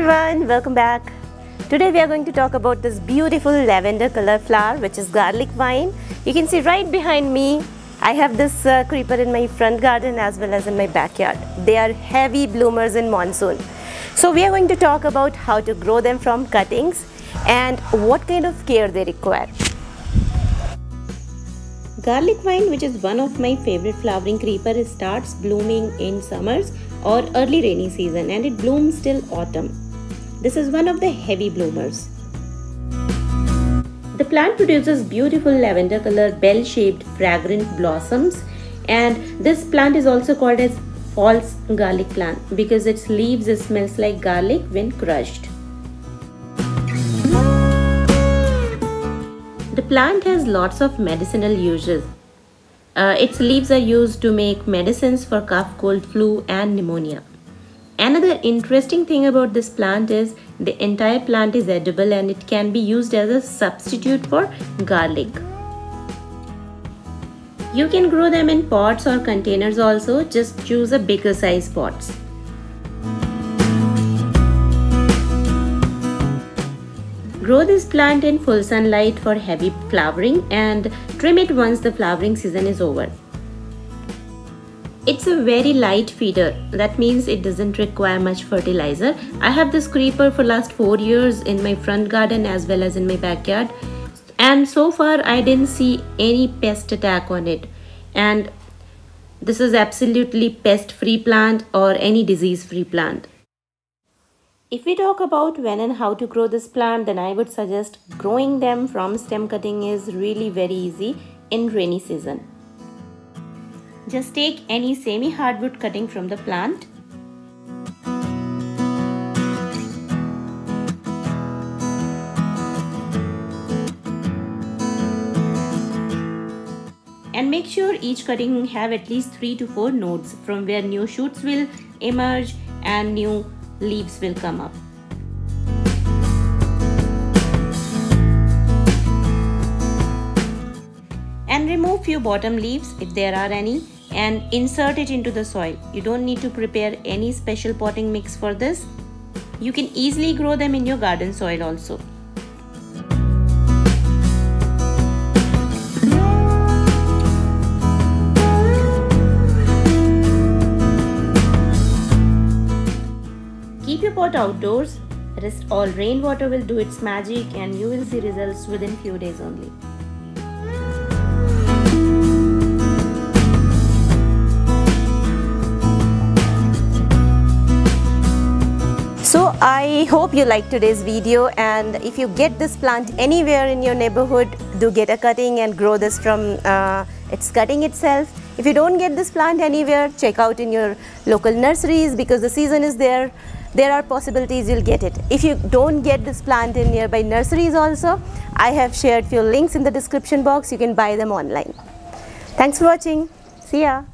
everyone, welcome back. Today we are going to talk about this beautiful lavender color flower which is garlic vine. You can see right behind me I have this uh, creeper in my front garden as well as in my backyard. They are heavy bloomers in monsoon. So we are going to talk about how to grow them from cuttings and what kind of care they require. Garlic vine which is one of my favorite flowering creeper starts blooming in summers or early rainy season and it blooms till autumn. This is one of the heavy bloomers. The plant produces beautiful lavender color bell shaped fragrant blossoms and this plant is also called as false garlic plant because its leaves smells like garlic when crushed. The plant has lots of medicinal uses. Uh, its leaves are used to make medicines for cough, cold, flu and pneumonia. Another interesting thing about this plant is the entire plant is edible and it can be used as a substitute for garlic. You can grow them in pots or containers also, just choose a bigger size pots. Grow this plant in full sunlight for heavy flowering and trim it once the flowering season is over. It's a very light feeder. That means it doesn't require much fertilizer. I have this creeper for last 4 years in my front garden as well as in my backyard. And so far I didn't see any pest attack on it. And this is absolutely pest free plant or any disease free plant. If we talk about when and how to grow this plant, then I would suggest growing them from stem cutting is really very easy in rainy season. Just take any semi-hardwood cutting from the plant. And make sure each cutting have at least 3 to 4 nodes from where new shoots will emerge and new leaves will come up. and remove few bottom leaves if there are any and insert it into the soil. You don't need to prepare any special potting mix for this. You can easily grow them in your garden soil also. Keep your pot outdoors. Rest all rainwater will do its magic and you will see results within few days only. I hope you liked today's video and if you get this plant anywhere in your neighborhood, do get a cutting and grow this from uh, its cutting itself. If you don't get this plant anywhere, check out in your local nurseries because the season is there. There are possibilities you'll get it. If you don't get this plant in nearby nurseries also, I have shared few links in the description box. You can buy them online. Thanks for watching. See ya.